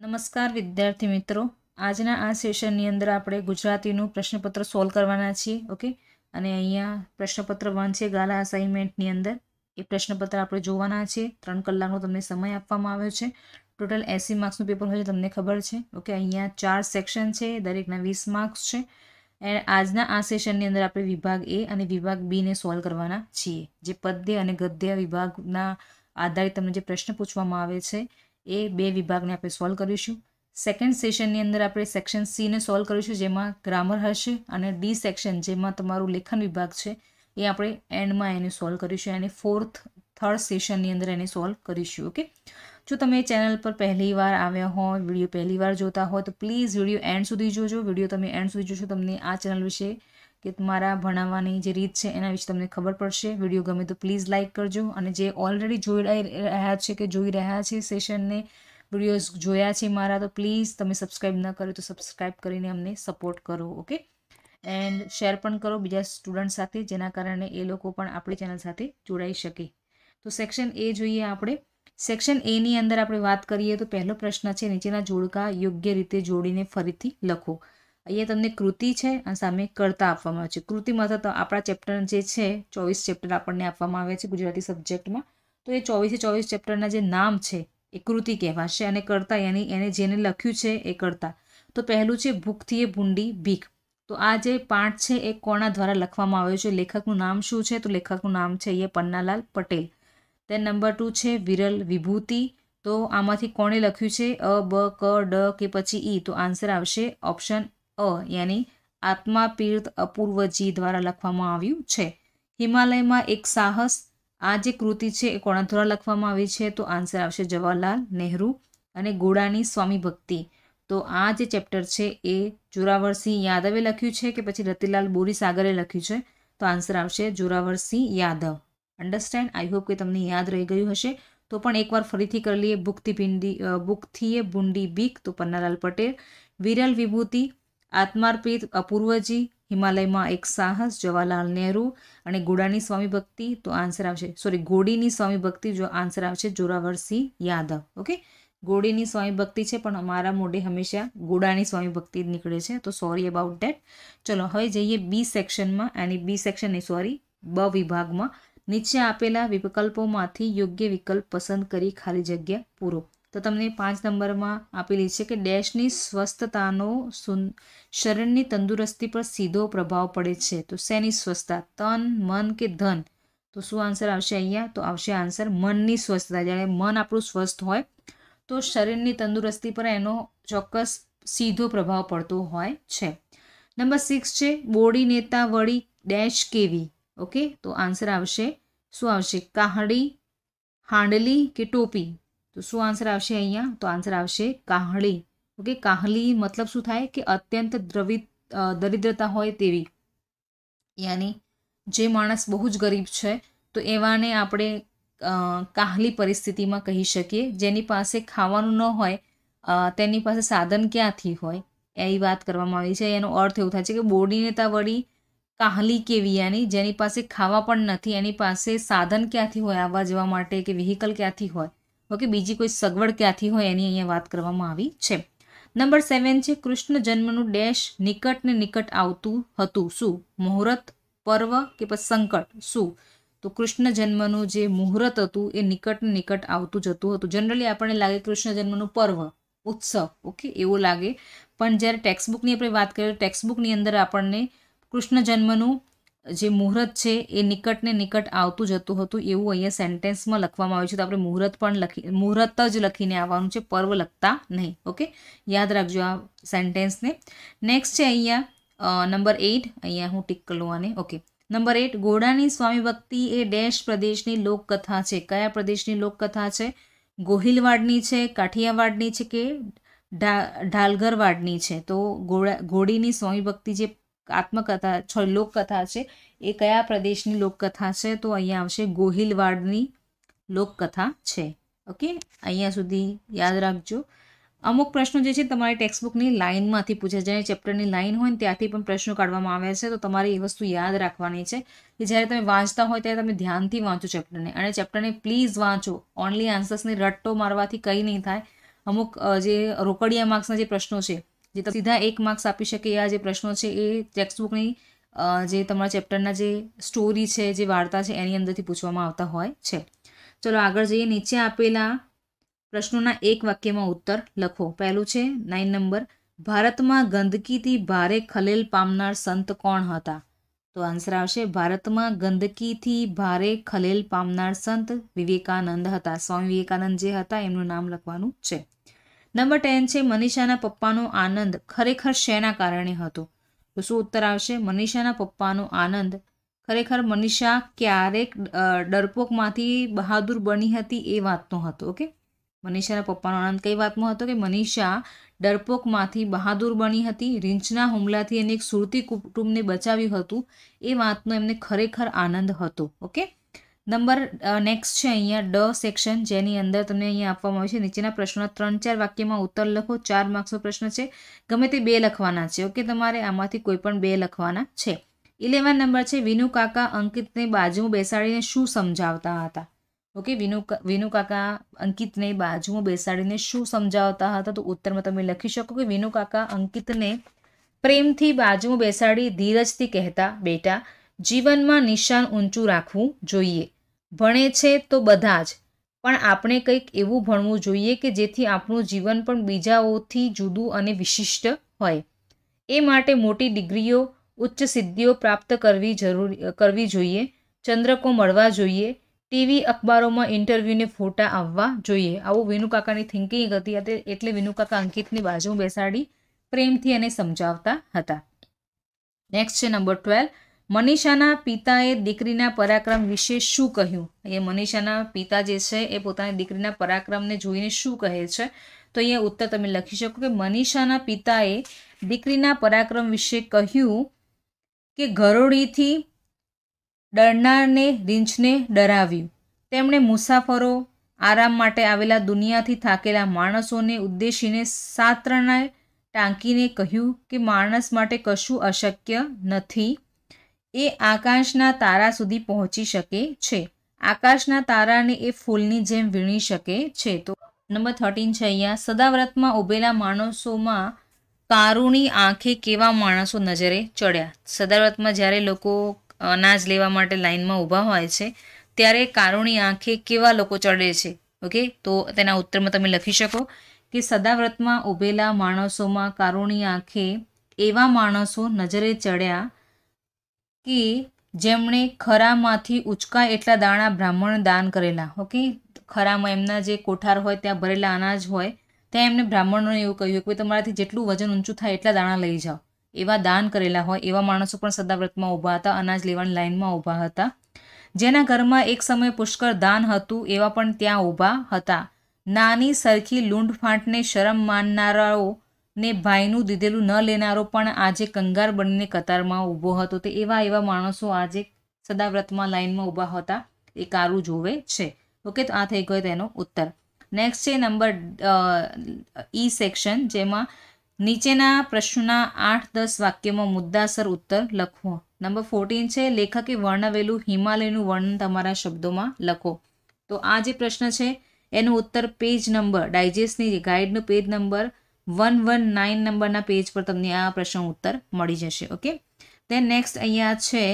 નમસ્કાર, વિદ્યાર્થી મિત્રો. આજના આ સેશનની અંદર આપણે ગુજરાતીનું પ્રશ્નપત્ર સોલ્વ કરવાના છીએ, ઓકે? અને અહીંયા પ્રશ્નપત્ર વન છે, ગાલા અસાઇનમેન્ટની અંદર. એ પ્રશ્નપત્ર આપણે જોવાના છીએ ત્રણ કલાકનો તમને સમય આપવામાં આવ્યો છે. ટોટલ એસી માર્ક્સનું પેપર હોય છે, તમને ખબર છે, ઓકે? અહીંયા ચાર સેક્શન છે, દરેકના વીસ માર્ક્સ છે. એન્ડ આજના આ સેશનની અંદર આપણે વિભાગ એ અને વિભાગ બીને સોલ્વ કરવાના છીએ. જે પદ્ય અને ગદ્ય વિભાગના આધારિત તમને જે પ્રશ્ન પૂછવામાં આવે છે એ બે વિભાગને આપણે સોલ્વ કરીશું. સેકન્ડ સેશનની અંદર આપણે સેક્શન સીને સોલ્વ કરીશું, જેમાં ગ્રામર હશે અને ડી સેક્શન જેમાં તમારું લેખન વિભાગ છે, એ આપણે એન્ડમાં એને સોલ્વ કરીશું અને ફોર્થ થર્ડ સેશનની અંદર એને સોલ્વ કરીશું ઓકે જો તમે ચેનલ પર પહેલી વાર આવ્યા હોય વીડિયો પહેલી વાર જોતા હોય, તો પ્લીઝ વીડિયો એન્ડ સુધી જોજો. વીડિયો તમે એન્ડ સુધી જોશો, તમને આ ચેનલ વિશે કે મારા ભણાવવાની જે રીત છે એના વિશે તમને ખબર પડશે. વીડિયો ગમે તો પ્લીઝ લાઇક કરજો. અને જે ઓલરેડી જોઈ રહ્યા છે કે જોઈ રહ્યા છે સેશનને વિડીયોઝ જોયા છે મારા, તો પ્લીઝ તમે સબસ્ક્રાઈબ ન કરો તો સબસ્ક્રાઈબ કરીને અમને સપોર્ટ કરો ઓકે એન્ડ શેર પણ કરો બીજા સ્ટુડન્ટ સાથે, જેના કારણે એ લોકો પણ આપણી ચેનલ સાથે જોડાઈ શકે. તો સેક્શન એ જોઈએ આપણે. સેક્શન એની અંદર આપણે વાત કરીએ તો પહેલો પ્રશ્ન છે, નીચેના જોડકા યોગ્ય રીતે જોડીને ફરીથી લખો. અહીંયા તમને કૃતિ છે અને સામે કરતા આપવામાં આવે છે. કૃતિમાં તો આપણા ચેપ્ટર જે છે, ચોવીસ ચેપ્ટર આપણને આપવામાં આવે છે ગુજરાતી સબ્જેક્ટમાં તો એ ચોવીસે ચોવીસ ચેપ્ટરના જે નામ છે, એ કૃતિ કહેવાશે અને કરતા એની એને જેને લખ્યું છે એ કરતા. તો પહેલું છે ભૂખથી એ ભૂંડી ભીખ. તો આ જે પાઠ છે એ કોના દ્વારા લખવામાં આવ્યો છે? લેખકનું નામ શું છે? તો લેખકનું નામ છે એ પન્નાલાલ પટેલ. તે નંબર ટુ છે વિરલ વિભૂતિ. તો આમાંથી કોણે લખ્યું છે? અ, બ, ક, ડ કે પછી ઈ? તો આન્સર આવશે ઓપ્શન અ યાની આત્મા પીર્થ અપૂર્વજી દ્વારા લખવામાં આવ્યું છે. હિમાલયમાં એક સાહસ, આ જે કૃતિ છે એ કોણા દ્વારા લખવામાં આવી છે? તો આન્સર આવશે જવાહરલાલ નહેરુ અને ગોળાની સ્વામી ભક્તિ. તો આ જે ચેપ્ટર છે એ જોરાવરસિંહ યાદવે લખ્યું છે કે પછી રતિલાલ બોરીસાગરે લખ્યું છે? તો આન્સર આવશે Zoravarsinh Yadav. Understand I hope કે તમને યાદ રહી ગયું હશે. તો પણ એકવાર ફરીથી કરી લઈએ ભૂખથી ભીંડી ભૂખથીએ બુંડી બીક. તો પન્નાલાલ પટેલ, વિરલ વિભૂતિ આત્માર્પિત અપૂર્વજી, હિમાલયમાં એક સાહસ, જવાહરલાલ નહેરુ અને ગોડાની સ્વામી ભક્તિ, તો આન્સર આવશે. સોરી ગોડીની સ્વામી ભક્તિ, જો આન્સર આવશે, જોરાવરસિંહ યાદવ. ઓકે ગોડીની સ્વામી ભક્તિ છે, પણ અમારા મોઢે હંમેશા ગોડાની સ્વામી ભક્તિ જ નીકળે છે. તો સોરી અબાઉટ ડેટ ચલો, હવે જઈએ બી સેક્શનમાં અને બી સેક્શન નહીં સોરી બ વિભાગમાં. નીચે આપેલા વિકલ્પોમાંથી યોગ્ય વિકલ્પ પસંદ કરી ખાલી જગ્યા પૂરો. તો તમને પાંચ નંબરમાં આપેલી છે કે ડેશની સ્વસ્થતાનો શરીરની તંદુરસ્તી પર સીધો પ્રભાવ પડે છે. તો શેની સ્વસ્થતા? તન, મન કે ધન? તો શું આન્સર આવશે અહીંયા? તો આવશે આન્સર મનની સ્વસ્થતા. જ્યારે મન આપણું સ્વસ્થ હોય, તો શરીરની તંદુરસ્તી પર એનો ચોક્કસ સીધો પ્રભાવ પડતો હોય છે. નંબર સિક્સ છે, બોડી નેતા વળી ડેશ કેવી? ઓકે? તો આન્સર આવશે, શું આવશે? કાહડી, હાંડલી કે ટોપી? તો શું આન્સર આવશે અહીંયા? તો આન્સર આવશે કાહળી. ઓકે કાહલી મતલબ શું થાય? કે અત્યંત દ્રવિત દરિદ્રતા હોય તેવી. યાની જે માણસ બહુ જ ગરીબ છે, તો એવાને આપણે કાહલી પરિસ્થિતિમાં કહી શકીએ. જેની પાસે ખાવાનું ન હોય તેની પાસે સાધન ક્યાંથી હોય? એ વાત કરવામાં આવી છે. એનો અર્થ એવું થાય છે કે બોડીને તા વળી કાહલી કેવી યાની? જેની પાસે ખાવા પણ નથી, એની પાસે સાધન ક્યાંથી હોય, આવવા જવા માટે કે વ્હીકલ ક્યાંથી હોય? ઓકે, બીજી કોઈ સગવડ ક્યાંથી હોય એની અહીંયા વાત કરવામાં આવી છે. નંબર સેવન છે, કૃષ્ણ જન્મનું ડેશ નિકટ ને નિકટ આવતું હતું. શું? મુહૂર્ત, પર્વ કે પછી સંકટ? શું? તો કૃષ્ણ જન્મનું જે મુહૂર્ત હતું એ નિકટ ને નિકટ આવતું જતું હતું જનરલી આપણને લાગે કૃષ્ણ જન્મનું પર્વ, ઉત્સવ, ઓકે, એવું લાગે. પણ જ્યારે ટેક્સ્ટબુકની આપણે વાત કરીએ ટેક્સ્ટબુકની અંદર આપણને કૃષ્ણ જન્મનું જે મુહૂર્ત છે એ નિકટ ને નિકટ આવતું જતું હતું એવું અહીંયા સેન્ટેન્સમાં લખવામાં આવ્યું છે. તો આપણે મુહૂર્ત પણ લખી, મુહૂર્ત જ લખીને આવવાનું છે, પર્વ લખતા નહીં. ઓકે? યાદ રાખજો આ સેન્ટેન્સને નેક્સ્ટ છે અહીંયા નંબર એઇટ અહીંયા હું ટીક કરું આને. ઓકે. નંબર એટ ઘોડાની સ્વામી ભક્તિ એ ડેશ પ્રદેશની લોકકથા છે. કયા પ્રદેશની લોકકથા છે? ગોહિલવાડની છે, કાઠિયાવાડની છે કે ઢાલગરવાડની છે? તો ઘોડા, ઘોડીની સ્વામી ભક્તિ જે આત્મકથા સોરી લોકકથા છે. એ કયા પ્રદેશની લોકકથા છે? તો અહીંયા આવશે ગોહિલવાડની લોકકથા છે. ઓકે? અહીંયા સુધી યાદ રાખજો. અમુક પ્રશ્નો જે છે તમારી ટેક્સ્ટબુકની લાઇનમાંથી પૂછે જ્યારે ચેપ્ટરની લાઇન હોય ને ત્યાંથી પણ પ્રશ્નો કાઢવામાં આવે છે, તો તમારે એ વસ્તુ યાદ રાખવાની છે કે જ્યારે તમે વાંચતા હોય ત્યારે તમે ધ્યાનથી વાંચો ચેપ્ટરને. અને ચેપ્ટરને પ્લીઝ વાંચો. ઓનલી આન્સર્સને રટ્ટો મારવાથી કંઈ નહીં થાય. અમુક જે રોકડિયા માર્ક્સના જે પ્રશ્નો છે જે સીધા એક માર્ક્સ આપી શકે આ જે પ્રશ્નો છે એ ટેક્સ્ટબુકની જે તમારા ચેપ્ટરના જે સ્ટોરી છે, જે વાર્તા છે, એની અંદરથી પૂછવામાં આવતા હોય છે. ચલો આગળ જઈએ. નીચે આપેલા પ્રશ્નોના એક વાક્યમાં ઉત્તર લખો. પહેલું છે નાઇન નંબર ભારતમાં ગંદકીથી ભારે ખલેલ પામનાર સંત કોણ હતા? તો આન્સર આવશે, ભારતમાં ગંદકીથી ભારે ખલેલ પામનાર સંત વિવેકાનંદ હતા. સ્વામી વિવેકાનંદ જે હતા, એમનું નામ લખવાનું છે. નંબર ટેન છે, મનીષાના પપ્પાનો આનંદ ખરેખર શેના કારણે હતો? તો શું ઉત્તર આવશે? મનીષાના પપ્પાનો આનંદ ખરેખર મનીષા ક્યારેક ડરપોકમાંથી બહાદુર બની હતી એ વાતનો હતો, ઓકે? મનીષાના પપ્પાનો આનંદ કઈ વાતમાં હતો કે મનીષા ડરપોકમાંથી બહાદુર બની હતી, રીંછના હુમલાથી એને એક સુરતી કુટુંબને બચાવ્યું હતું, એ વાતનો એમને ખરેખર આનંદ હતો, ઓકે? નંબર નેક્સ્ટ છે અહીંયા ડ સેક્શન જેની અંદર તમને અહીંયા આપવામાં આવે છે. નીચેના પ્રશ્નોના ત્રણ ચાર વાક્યમાં ઉત્તર લખો. ચાર માર્ક્સનો પ્રશ્ન છે. ગમે તે બે લખવાના છે, ઓકે? તમારે આમાંથી કોઈ પણ બે લખવાના છે. ઇલેવન નંબર છે, વિનુ કાકા અંકિતને બાજુમાં બેસાડીને શું સમજાવતા હતા? ઓકે, વિનુ વિનુ કાકા અંકિતને બાજુમાં બેસાડીને શું સમજાવતા હતા? તો ઉત્તરમાં તમે લખી શકો કે વિનુ કાકા અંકિતને પ્રેમથી બાજુમાં બેસાડી ધીરજથી કહેતા બેટા જીવનમાં નિશાન ઊંચું રાખવું જોઈએ. ભણે છે તો બધા જ, પણ આપણે કંઈક એવું ભણવું જોઈએ કે જેથી આપણું જીવન પણ બીજાઓથી જુદું અને વિશિષ્ટ હોય. એ માટે મોટી ડિગ્રીઓ, ઉચ્ચ સિદ્ધિઓ પ્રાપ્ત કરવી જરૂરી, કરવી જોઈએ. ચંદ્રકો મળવા જોઈએ. ટીવી અખબારોમાં ઇન્ટરવ્યૂને ફોટા આવવા જોઈએ. આવું વિનુકાકાની થિંકિંગ હતી, એટલે વિનુકાકા અંકિતની બાજુ બેસાડી પ્રેમથી એને સમજાવતા હતા. નેક્સ્ટ છે નંબર ટ્વેલ્વ. મનીષાના પિતાએ દીકરીના પરાક્રમ વિશે શું કહ્યું? એ મનીષાના પિતા જે છે, એ પોતાની દીકરીના પરાક્રમને જોઈને શું કહે છે? તો અહીંયા ઉત્તર તમે લખી શકો કે મનીષાના પિતાએ દીકરીના પરાક્રમ વિશે કહ્યું કે ઘરોળીથી ડરનારને, રીંછને ડરાવ્યું. તેમણે મુસાફરો આરામ માટે આવેલા દુનિયાથી થાકેલા માણસોને ઉદ્દેશીને સાત્રને ટાંકીને કહ્યું કે માણસ માટે કશું અશક્ય નથી. એ આકાશના તારા સુધી પહોંચી શકે છે. આકાશના તારાને એ ફૂલની જેમ વીણી શકે છે. તો નંબર થર્ટીન છે અહીંયા. સદાવ્રતમાં ઉભેલા માણસોમાં કારુણી આંખે કેવા માણસો નજરે ચડ્યા? સદાવ્રતમાં જ્યારે લોકો અનાજ લેવા માટે લાઇનમાં ઊભા હોય છે, ત્યારે કારુણી આંખે કેવા લોકો ચડે છે? ઓકે? તો તેના ઉત્તરમાં તમે લખી શકો કે સદાવ્રતમાં ઊભેલા માણસોમાં કારુણી આંખે એવા માણસો નજરે ચડ્યા કે જેમણે ખરામાંથી ઉચકા એટલા દાણા બ્રાહ્મણ દાન કરેલા. ઓકે? ખરામાં એમના જે કોઠાર હોય, ત્યાં ભરેલા અનાજ હોય, ત્યાં એમને બ્રાહ્મણોને એવું કહ્યું કે તમારાથી જેટલું વજન ઊંચું થાય એટલા દાણા લઈ જાઓ. એવા દાન કરેલા હોય, એવા માણસો પણ સદાવ્રતમાં ઊભા હતા, અનાજ લેવાની લાઈનમાં ઊભા હતા. જેના ઘરમાં એક સમયે પુષ્કળ દાન હતું, એવા પણ ત્યાં ઊભા હતા. નાની સરખી લૂંટફાંટને શરમ માનનારાઓ ને ભાઈનું દીધેલું ન લેનારો પણ આજે કંગાર બનીને કતારમાં ઊભો હતો. તે એવા એવા માણસો આજે સદાવ્રતમાં લાઈનમાં ઊભા હતા. એ કારું જોવે છે. ઓકે, તો આ થઈ ગયો તેનો ઉત્તર. નેક્સ્ટ છે નંબર ઈ સેક્શન જેમાં નીચેના પ્રશ્નોના આઠ દસ વાક્યમાં મુદ્દાસર ઉત્તર લખવો નંબર ફોર્ટીન છે, લેખકે વર્ણવેલું હિમાલયનું વર્ણન તમારા શબ્દોમાં લખો. તો આ જે પ્રશ્ન છે, એનો ઉત્તર પેજ નંબર ડાયજેસ્ટની ગાઈડનો page number one one nine નંબરના પેજ પર તમને આ પ્રશ્ન ઉત્તર મળી જશે ઓકે દેન નેક્સ્ટ અહીંયા છે,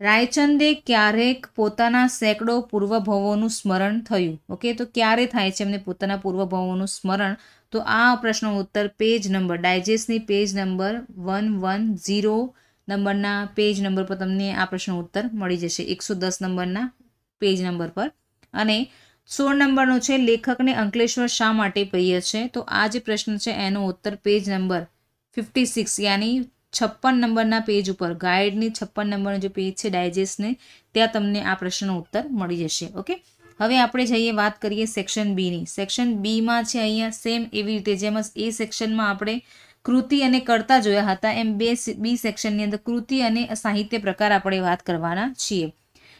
રાયચંદે ક્યારેક પોતાના સેંકડો પૂર્વભવોનું સ્મરણ થયું ઓકે તો ક્યારે થાય છે એમને પોતાના પૂર્વભવોનું સ્મરણ? તો આ પ્રશ્નનો ઉત્તર page number ડાયજેસ્ટની page number one one zero નંબરના પેજ નંબર પર તમને આ પ્રશ્નનો ઉત્તર મળી જશે, એકસો દસ નંબરના પેજ નંબર પર. અને સોળ નંબરનો છે, લેખકને અંકલેશ્વર શા માટે પ્રિય છે? તો આ જે પ્રશ્ન છે, એનો ઉત્તર પેજ નંબર ફિફ્ટી સિક્સ, યાની છપ્પન નંબરના પેજ ઉપર, ગાઈડની છપ્પન નંબરનો જે પેજ છે ડાયજેસ્ટને ત્યાં તમને આ પ્રશ્નનો ઉત્તર મળી જશે, ઓકે? હવે આપણે જઈએ, વાત કરીએ સેક્શન બીની સેક્શન બીમાં છે અહીંયા સેમ એવી રીતે, જેમ એ સેક્શનમાં આપણે કૃતિ અને કરતા જોયા હતા, એમ બે બી સેક્શનની અંદર કૃતિ અને સાહિત્ય પ્રકાર આપણે વાત કરવાના છીએ.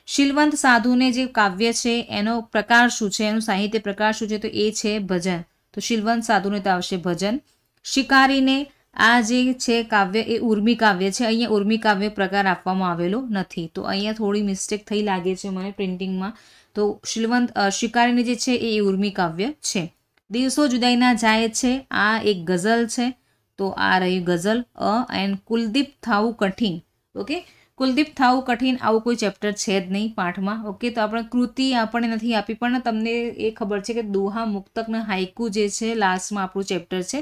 શીલવંત સાધુને જે કાવ્ય છે, એનો પ્રકાર શું છે, એનું સાહિત્ય પ્રકાર શું છે, તો એ છે ભજન. તો શીલવંત સાધુને તો આવશે ભજન. શિકારીને આ જે છે કાવ્ય, એ ઉર્મી કાવ્ય છે. અહીંયા ઉર્મી કાવ્ય પ્રકાર આપવામાં આવેલો નથી. તો અહીંયા થોડી મિસ્ટેક થઈ લાગે છે મને પ્રિન્ટિંગમાં તો શીલવંત શિકારીને જે છે, એ ઉર્મી કાવ્ય છે. દિવસો જુદાઈના જાય છે. આ એક ગઝલ છે. તો આ રહ્યું ગઝલ અ એન્ડ કુલદીપ થાવું કઠિન ઓકે? કુલદીપ થાવું કઠિન આવું કોઈ ચેપ્ટર છે જ નહીં પાઠમાં. ઓકે તો આપણે કૃતિ આપણને નથી આપી, પણ તમને એ ખબર છે કે દુહા મુક્તકના હાઈકુ જે છે લાસ્ટમાં આપણું ચેપ્ટર છે,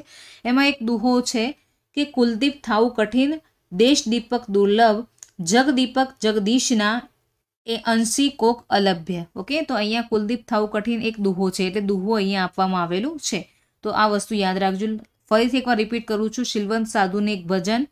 એમાં એક દુહો છે કે કુલદીપ થાવું કઠિન, દેશ દીપક દુર્લભ જગદીપક જગદીશના, એ અંશી કોક અલભ્ય. ઓકે તો અહીંયા કુલદીપ થાવું કઠિન એક દુહો છે, એટલે દુહો અહીંયા આપવામાં આવેલું છે. તો આ વસ્તુ યાદ રાખજો. ફરીથી એકવાર રિપીટ કરું છું. શિલવંત સાધુને એક ભજન,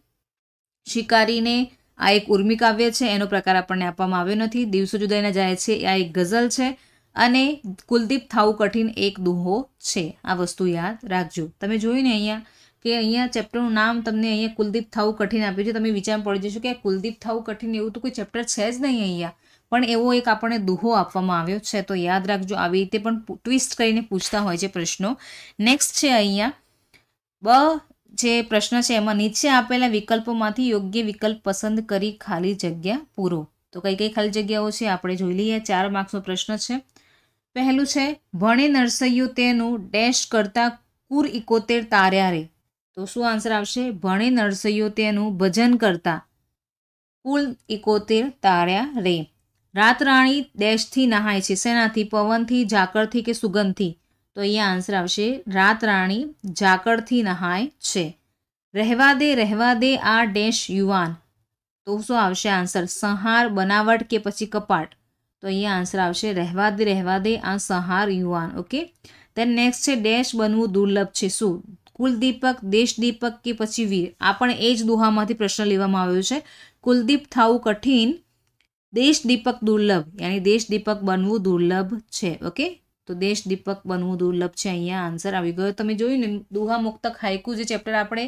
શિકારીને આ એક ઉર્મી કાવ્ય છે, એનો પ્રકાર આપણને આપવામાં આવ્યો નથી. દિવસો જુદાઈને જાય છે આ એક ગઝલ છે અને કુલદીપ થાવું કઠિન એક દુહો છે. આ વસ્તુ યાદ રાખજો. તમે જોયું ને અહીંયા કે અહીંયા ચેપ્ટરનું નામ તમને અહીંયા કુલદીપ થાવું કઠિન આપ્યું છે. તમે વિચાર પડી જશો કે કુલદીપ થાવું કઠિન એવું તો કોઈ ચેપ્ટર છે જ નહીં અહીંયા. પણ એવો એક આપણને દુહો આપવામાં આવ્યો છે. તો યાદ રાખજો, આવી રીતે પણ ટ્વિસ્ટ કરીને પૂછતા હોય છે પ્રશ્નો. નેક્સ્ટ છે અહીંયા. બ જે પ્રશ્ન છે, એમાં નીચે આપેલા વિકલ્પોમાંથી યોગ્ય વિકલ્પ પસંદ કરી ખાલી જગ્યા પૂરો. તો કઈ કઈ ખાલી જગ્યાઓ છે? આપણે જોઈ લઈએ. ચાર માર્ક્સનો પ્રશ્ન છે. પહેલું છે, ભણે નરસૈયું તેનું ડેશ કરતા કુર ઇકોતેર તાર્યા રે. તો શું આન્સર આવશે? ભણે નરસૈયો તેનું ભજન કરતા કુલ ઇકોતેર તાર્યા રે. રાત રાણી ડેશથી નહાય છે. શેનાથી? પવનથી, ઝાકળથી કે સુગંધથી? તો અહીંયા આન્સર આવશે રાત રાણી ઝાકળથી નહાય છે. રહેવા દે રહેવા દે આ ડેશ યુવાન. તો શું આવશે આન્સર? સંહાર, બનાવટ કે પછી કપાટ? તો અહીંયા આન્સર આવશે, રહેવા દે રહેવા દે આ સંહાર યુવાન. ઓકે? દેન નેક્સ્ટ છે, ડેશ બનવું દુર્લભ છે. શું? કુલદીપક, દેશદીપક કે પછી વીર? આ પણ એ જ દુહામાંથી પ્રશ્ન લેવામાં આવ્યો છે. કુલદીપ થાવું કઠિન, દેશદીપક દુર્લભ. યાની દેશદીપક બનવું દુર્લભ છે. ઓકે? તો દેશ દીપક બનવું દુર્લભ છે અહીંયા? આન્સર આવી ગયો. તમે જોયું ને, દુહા મુક્તક હાઈકુ જે ચેપ્ટર આપણે,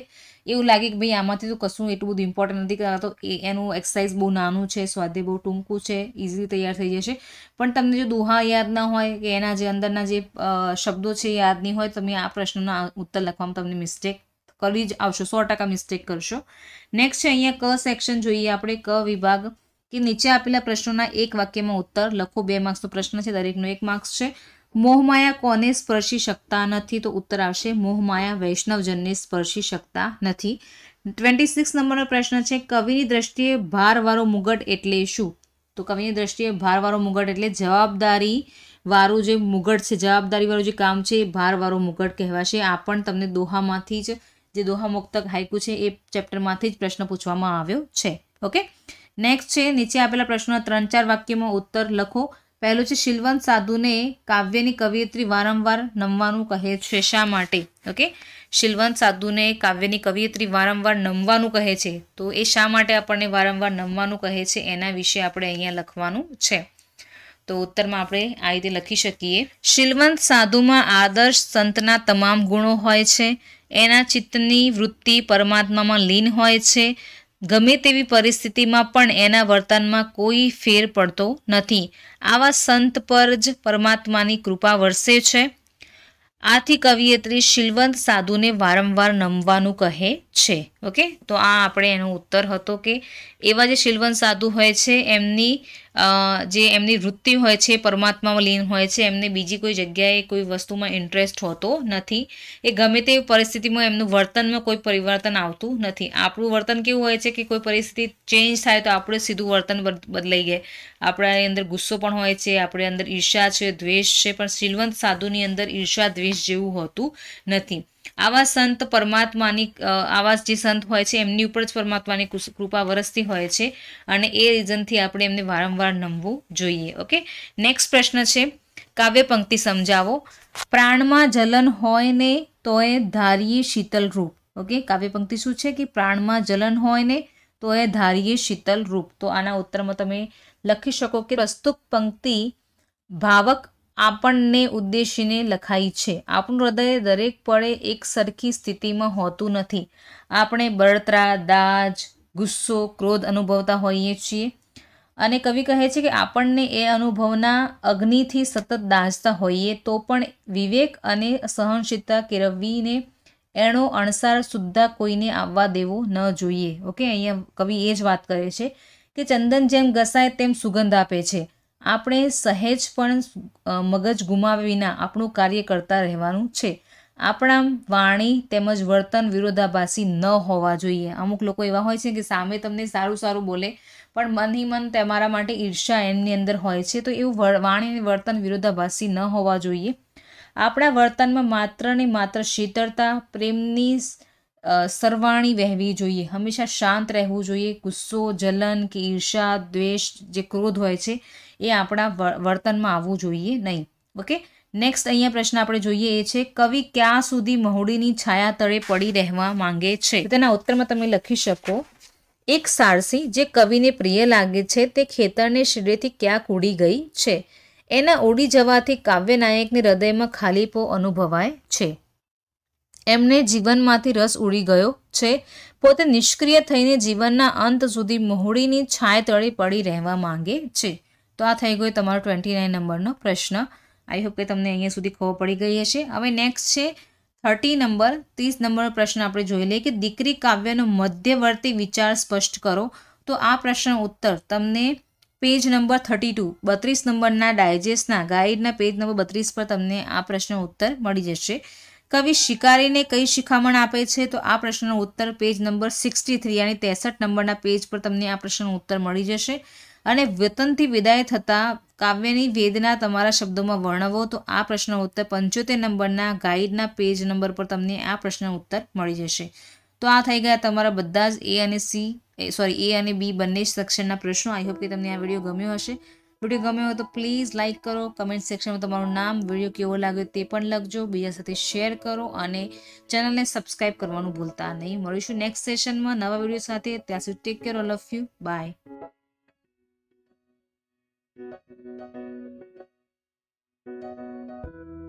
એવું લાગે કે ભાઈ આમાંથી તો કશું એટલું બધું ઇમ્પોર્ટન્ટ નથી કરતા તો એનું એક્સરસાઇઝ બહુ નાનું છે, સ્વાધ્યાય બહુ ટૂંકું છે ઇઝીલી તૈયાર થઈ જશે. પણ તમને જો દુહા યાદ ના હોય, કે એના જે અંદરના જે શબ્દો છે યાદ નહીં હોય, તમે આ પ્રશ્નના ઉત્તર લખવામાં તમને મિસ્ટેક કરી જ આવશો. સો ટકા મિસ્ટેક કરશો. નેક્સ્ટ છે અહીંયા ક સેક્શન જોઈએ આપણે. ક વિભાગ, કે નીચે આપેલા પ્રશ્નોના એક વાક્યમાં ઉત્તર લખો. બે માર્ક્સનો પ્રશ્ન છે, દરેકનો એક માર્ક્સ છે. મોહમાયા કોને સ્પર્શી શકતા નથી તો ઉત્તર આવશે, મોહમાયા વૈષ્ણવજનને સ્પર્શી શકતા નથી. ટ્વેન્ટી સિક્સ નંબરનો પ્રશ્ન છે, કવિની દ્રષ્ટિએ ભારવાળો મુગટ એટલે શું? તો કવિની દ્રષ્ટિએ ભારવાળો મુગટ એટલે જવાબદારી વાળું જે મુગટ છે જવાબદારીવાળું જે કામ છે, એ ભારવાળો મુગટ કહેવાશે. આ પણ તમને દોહામાંથી જ, જે દોહા મુક્તક હાઈકુ છે, એ ચેપ્ટરમાંથી જ પ્રશ્ન પૂછવામાં આવ્યો છે. ઓકે? નેક્સ્ટ છે, નીચે આપેલા પ્રશ્નના ત્રણ ચાર વાક્યમાં ઉત્તર લખો. પહેલું છે શિલવંત સાધુને કાવ્યની કવિયત્રી વારંવાર નમવાનું કહે છે. શા માટે? ઓકે શિલવંત સાધુને કાવ્યની કવિયત્રી વારંવાર નમવાનું કહે છે. તો એ શા માટે આપણને વારંવાર નમવાનું કહે છે? એના વિશે આપણે અહીંયા લખવાનું છે. તો ઉત્તરમાં આપણે આ રીતે લખી શકીએ. શિલવંત સાધુમાં આદર્શ સંતના તમામ ગુણો હોય છે. એના ચિત્તની વૃત્તિ પરમાત્મામાં લીન હોય છે. ગમે તેવી પરિસ્થિતિમાં પણ એના વર્તનમાં કોઈ ફેર પડતો નથી. આવા સંત પર જ પરમાત્માની કૃપા વરસે છે. આથી કવિયત્રી શિલવંત સાધુને વારંવાર નમવાનું કહે છે. ઓકે? તો આ આપણે એનો ઉત્તર હતો કે એવા જે શિલવંત સાધુ હોય છે, એમની જે એમની વૃત્તિ હોય છે, પરમાત્મામાં લીન હોય છે, એમને બીજી કોઈ જગ્યાએ કોઈ વસ્તુમાં ઇન્ટરેસ્ટ હોતો નથી. એ ગમે તેવી પરિસ્થિતિમાં એમનું વર્તનમાં કોઈ પરિવર્તન આવતું નથી. આપણું વર્તન કેવું હોય છે કે કોઈ પરિસ્થિતિ ચેન્જ થાય તો આપણે સીધું વર્તન બદલાઈ જાય આપણા અંદર ગુસ્સો પણ હોય છે, આપણે અંદર ઈર્ષા છે, દ્વેષ છે, પણ શીલવંત સાધુની અંદર ઈર્ષા દ્વેષ જેવું હોતું નથી. આવા સંત પરમાત્માની આવા જે સંત હોય છે, એમની ઉપર જ પરમાત્માની કૃપા વરસતી હોય છે અને એ રીઝનથી આપણે એમને વારંવાર નમવું જોઈએ ઓકે નેક્સ્ટ પ્રશ્ન છે, કાવ્ય પંક્તિ સમજાવો. પ્રાણમાં જલન હોય ને તોય ધારીએ શીતલ રૂપ ઓકે કાવ્ય પંક્તિ શું છે કે પ્રાણમાં જલન હોય ને તોય ધારીએ શીતલ રૂપ? તો આના ઉત્તરમાં તમે લખી શકો કે પ્રસ્તુત પંક્તિ ભાવક આપણને ઉદ્દેશીને લખાઈ છે. આપણું હૃદય દરેક પળે એક સરખી સ્થિતિમાં હોતું નથી. આપણે બળતરા, દાજ, ગુસ્સો, ક્રોધ અનુભવતા હોઈએ છીએ. અને કવિ કહે છે કે આપણને એ અનુભવના અગ્નિથી સતત દાજતા હોઈએ તો પણ વિવેક અને સહનશીલતા કેળવીને એનો અણસાર સુદ્ધા કોઈને આવવા દેવો ન જોઈએ. ઓકે, અહીંયા કવિ એ જ વાત કરે છે કે ચંદન જેમ ઘસાય તેમ સુગંધ આપે છે. આપણે સહેજ પણ મગજ ગુમાવ્યા વિના આપણું કાર્ય કરતા રહેવાનું છે. આપણા વાણી તેમજ વર્તન વિરોધાભાસી ન હોવા જોઈએ. અમુક લોકો એવા હોય છે કે સામે તમને સારું સારું બોલે, પણ મન હી મન તમારા માટે ઈર્ષા એમની અંદર હોય છે, તો એવું વાણી વર્તન વિરોધાભાસી ન હોવા જોઈએ. આપણા વર્તનમાં માત્ર ને માત્ર શીતળતા, પ્રેમની સરવાણી વહેવી જોઈએ. હંમેશા શાંત રહેવું જોઈએ. ગુસ્સો, જલન કે ઈર્ષા દ્વેષ, જે ક્રોધ હોય છે, એ આપણા વર્તનમાં આવવું જોઈએ નહીં. ઓકે? નેક્સ્ટ અહીંયા પ્રશ્ન આપણે જોઈએ એ છે, કવિ ક્યાં સુધી મહુડીની છાયા તળે પડી રહેવા માંગે છે? તેના ઉત્તરમાં તમે લખી શકો, એક સારસી જે કવિને પ્રિય લાગે છે, તે ખેતરને શિરેથી ક્યાંક ઉડી ગઈ છે? એના ઉડી જવાથી કાવ્યનાયકને હૃદયમાં ખાલીપો અનુભવાય છે. એમને જીવનમાંથી રસ ઉડી ગયો છે. પોતે નિષ્ક્રિય થઈને જીવનના અંત સુધી મહુડીની છાય તળે પડી રહેવા માંગે છે. તો આ થઈ ગયો તમારો ટ્વેન્ટી નાઇન નંબરનો પ્રશ્ન. આઈ હોપ કે તમને અહીંયા સુધી ખબર પડી ગઈ હશે. હવે નેક્સ્ટ છે થર્ટી નંબર ત્રીસ નંબરનો પ્રશ્ન આપણે જોઈ લઈએ કે દીકરી કાવ્યનો મધ્યવર્તી વિચાર સ્પષ્ટ કરો. તો આ પ્રશ્ન ઉત્તર તમને પેજ નંબર થર્ટી ટુ બત્રીસ નંબરના ડાયજેસ્ટના ગાઈડના પેજ નંબર બત્રીસ પર તમને આ પ્રશ્ન ઉત્તર મળી જશે. કવિ શિકારીને કઈ શિખામણ આપે છે? તો આ પ્રશ્નનો ઉત્તર પેજ નંબર સિક્સટી થ્રી અને ત્રેસઠ નંબરના પેજ પર તમને આ પ્રશ્નનો ઉત્તર મળી જશે. અને વતનથી વિદાય થતાં કાવ્યની વેદના તમારા શબ્દોમાં વર્ણવો, તો આ પ્રશ્નનો ઉત્તર પંચોતેર નંબરના ગાઈડના પેજ નંબર પર તમને આ પ્રશ્નનો ઉત્તર મળી જશે. તો આ થઈ ગયા તમારા બધા જ એ અને સી સોરી, એ અને બી બંને સેક્શનના પ્રશ્નો. આઈ હોપ કે તમને આ વીડિયો ગમ્યો હશે. વીડિયો ગમ્યો હોય તો પ્લીઝ લાઇક કરો, કમેન્ટ સેક્શનમાં તમારું નામ, વીડિયો કેવો લાગ્યો તે પણ લખજો. બીજા સાથે શેર કરો અને ચેનલને સબસ્ક્રાઇબ કરવાનું ભૂલતા નહીં. મળીશું નેક્સ્ટ સેશનમાં નવા વીડિયો સાથે. ત્યાં સુધી take care all of you. Bye. Thank you.